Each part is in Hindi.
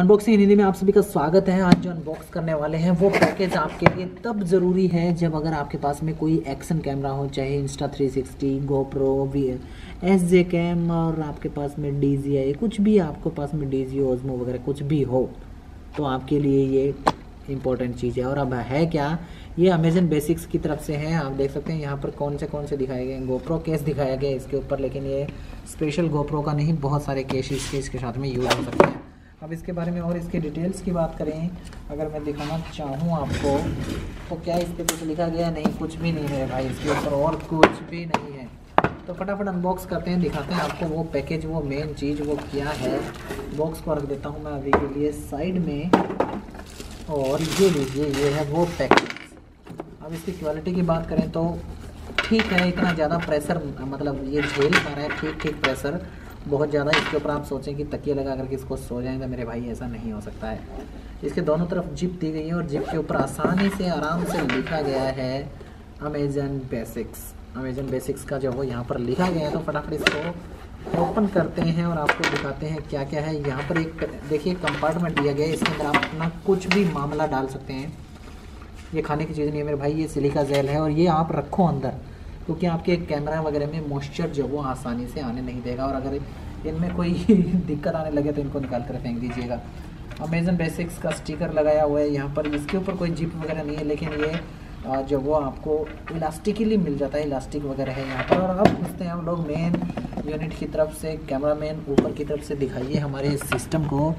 अनबॉक्सिंग हिंदी में आप सभी का स्वागत है। आज जो अनबॉक्स करने वाले हैं, वो पैकेज आपके लिए तब ज़रूरी है जब अगर आपके पास में कोई एक्शन कैमरा हो, चाहे insta 360 sixty GoPro V S J cam और आपके पास में डी जी आई कुछ भी आपके पास में डी जी ओजमो वगैरह कुछ भी हो तो आपके लिए ये इंपॉर्टेंट चीज़ है। और अब है क्या? ये अमेजन बेसिक्स की तरफ़ से है। आप देख सकते हैं यहाँ पर कौन से कौन से दिखाए गए गोप्रो केस दिखाया गया इसके ऊपर, लेकिन ये स्पेशल गोप्रो का नहीं, बहुत सारे केस इसके इसके साथ में यूज़ हो सकते हैं। अब इसके बारे में और इसके डिटेल्स की बात करें, अगर मैं दिखाना चाहूँ आपको तो क्या इस पर कुछ लिखा गया? नहीं, कुछ भी नहीं है भाई, इसके ऊपर और कुछ भी नहीं है। तो फटाफट अनबॉक्स करते हैं, दिखाते हैं आपको वो पैकेज वो मेन चीज़, वो क्या है। बॉक्स को रख देता हूँ मैं अभी के लिए साइड में, और ये लीजिए, ये है वो पैकेज अब इसकी क्वालिटी की बात करें तो ठीक है, इतना ज़्यादा प्रेशर मतलब ये झेल पा रहा है, ठीक ठीक प्रेशर बहुत ज़्यादा, इसके ऊपर आप सोचें कि तकिया लगा करके इसको सो जाएँगे मेरे भाई ऐसा नहीं हो सकता है। इसके दोनों तरफ़ जिप दी गई है और जिप के ऊपर आसानी से, आराम से लिखा गया है अमेजन बेसिक्स अमेजन बेसिक्स का जो वो यहाँ पर लिखा गया है तो फटाफट इसको ओपन करते हैं और आपको दिखाते हैं क्या क्या है। यहाँ पर एक, देखिए कंपार्टमेंट दिया गया है। इसके अंदर आप अपना कुछ भी मामला डाल सकते हैं। ये खाने की चीज़ नहीं है मेरे भाई, ये सिलिका जेल है और ये आप रखो अंदर। क्योंकि आपके कैमरा वगैरह में मॉइस्चर जो वो आसानी से आने नहीं देगा और अगर इनमें कोई दिक्कत आने लगे तो इनको निकाल कर फेंक दीजिएगा। अमेजन बेसिक्स का स्टिकर लगाया हुआ है यहाँ पर। इसके ऊपर कोई जिप वगैरह नहीं है, लेकिन ये जो वो आपको इलास्टिकली मिल जाता है इलास्टिक वगैरह है यहाँ पर। और अब पूछते हैं हम लोग मेन यूनिट की तरफ़ से कैमरा मैन ऊपर की तरफ़ से दिखाइए हमारे सिस्टम को।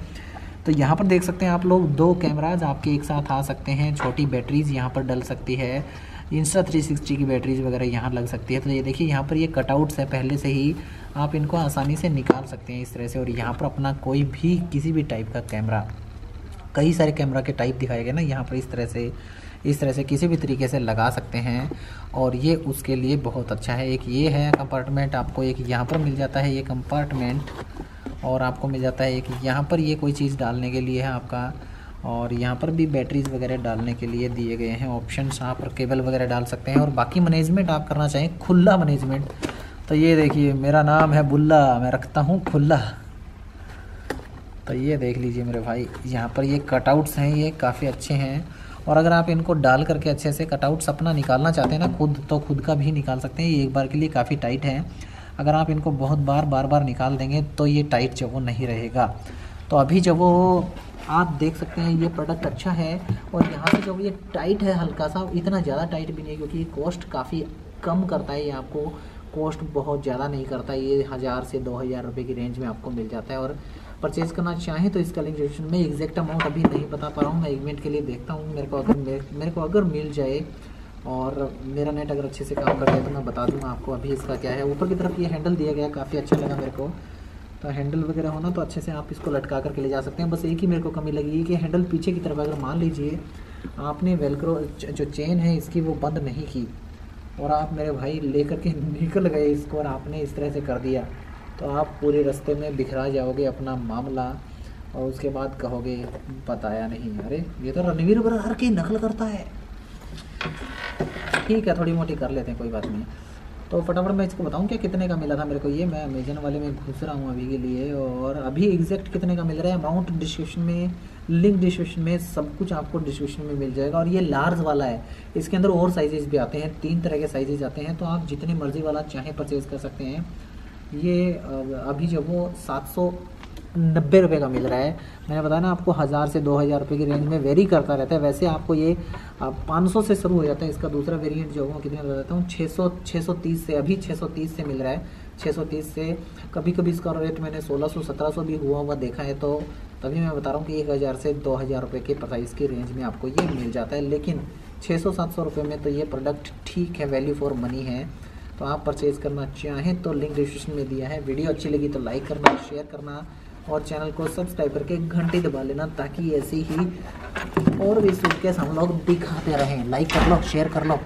तो यहाँ पर देख सकते हैं आप लोग, दो कैमराज आपके एक साथ आ सकते हैं, छोटी बैटरीज यहाँ पर डल सकती है इंस्टा 360 की बैटरीज वगैरह यहाँ लग सकती है। तो ये देखिए, यहाँ पर ये कटआउट्स है, पहले से ही आप इनको आसानी से निकाल सकते हैं इस तरह से, और यहाँ पर अपना कोई भी किसी भी टाइप का कैमरा कई सारे कैमरा के टाइप दिखाए गए ना, यहाँ पर इस तरह से, इस तरह से किसी भी तरीके से लगा सकते हैं, और ये उसके लिए बहुत अच्छा है। एक ये है कंपार्टमेंट आपको एक यहाँ पर मिल जाता है, ये कंपार्टमेंट और आपको मिल जाता है एक। यहाँ पर ये कोई चीज़ डालने के लिए है आपका। और यहाँ पर भी बैटरीज वगैरह डालने के लिए दिए गए हैं ऑप्शंस आप केबल वगैरह डाल सकते हैं और बाकी मैनेजमेंट आप करना चाहें, खुला मैनेजमेंट तो ये देखिए, मेरा नाम है बुल्ला। मैं रखता हूँ खुला तो ये देख लीजिए मेरे भाई, यहाँ पर ये कटआउट्स हैं, ये काफ़ी अच्छे हैं। और अगर आप इनको डाल करके अच्छे से कटआउट्स अपना निकालना चाहते हैं ना, खुद तो खुद का भी निकाल सकते हैं। ये एक बार के लिए काफ़ी टाइट है। अगर आप इनको बहुत बार बार बार निकाल देंगे तो ये टाइट जो वो नहीं रहेगा। तो अभी जब वो, आप देख सकते हैं, ये प्रोडक्ट अच्छा है, और यहाँ से जब ये टाइट है हल्का सा इतना ज़्यादा टाइट भी नहीं क्योंकि कॉस्ट काफ़ी कम करता है ये आपको। कॉस्ट बहुत ज़्यादा नहीं करता, ये हज़ार से दो हज़ार रुपये की रेंज में आपको मिल जाता है। और परचेज़ करना चाहें तो इसका लिंक डिस्क्रिप्शन में एग्जैक्ट अमाउंट अभी नहीं बता पा रहा हूँ, मैं एक मिनट के लिए देखता हूँ, मेरे को अगर मेरे को अगर मिल जाए और मेरा नेट अगर अच्छे से काम कर जाए तो मैं बता दूँगा आपको अभी इसका क्या है। ऊपर की तरफ़ ये हैंडल दिया गया, काफ़ी अच्छा लगा मेरे को। तो हैंडल वगैरह होना तो अच्छे से आप इसको लटका करके ले जा सकते हैं। बस एक ही मेरे को कमी लगी कि हैंडल पीछे की तरफ़ अगर मान लीजिए आपने वेलक्रो जो चेन है इसकी वो बंद नहीं की और आप मेरे भाई ले करके निकल गए इसको और आपने इस तरह से कर दिया तो आप पूरे रास्ते में बिखरा जाओगे अपना मामला और उसके बाद कहोगे, बताया नहीं। अरे, ये तो रणवीर बरार की नकल करता है। ठीक है, थोड़ी मोटी कर लेते हैं, कोई बात नहीं। तो फटाफट मैं इसको बताऊँ, क्या कितने का मिला था मेरे को ये? मैं अमेजन वाले में घुस रहा हूँ अभी के लिए, और अभी एग्जैक्ट कितने का मिल रहा है? अमाउंट डिस्क्रिप्शन में लिंक डिस्क्रिप्शन में सब कुछ आपको डिस्क्रिप्शन में मिल जाएगा, और ये लार्ज वाला है। इसके अंदर और साइजेज भी आते हैं, तीन तरह के साइजेज आते हैं तो आप जितनी मर्ज़ी वाला चाहें परचेज कर सकते हैं। ये अभी जब वो सात सौ नब्बे रुपये का मिल रहा है। मैंने बताया ना, आपको हज़ार से दो हज़ार रुपये की रेंज में वेरी करता रहता है। वैसे आपको ये पाँच सौ से शुरू हो जाता है। इसका दूसरा वेरिएंट जो होगा कितने बताता हूँ? छः सौ छः सौ तीस से, अभी छः सौ तीस से मिल रहा है। छः सौ तीस से कभी कभी इसका रेट मैंने सोलह सौ, सत्रह सौ भी हुआ हुआ देखा है तो तभी मैं बता रहा हूँ कि एक हज़ार से दो हज़ार रुपये के प्राइस की रेंज में आपको ये मिल जाता है। लेकिन छः सौ, सात सौ रुपये में तो ये प्रोडक्ट ठीक है वैल्यू फॉर मनी है। तो आप परचेज़ करना चाहें तो लिंक डिस्क्रिप्शन में दिया है। वीडियो अच्छी लगी तो लाइक करना शेयर करना। और चैनल को सब्सक्राइब करके घंटी दबा लेना ताकि ऐसी ही और भी सूटकेस हम लोग दिखाते रहें। लाइक कर लो शेयर कर लो।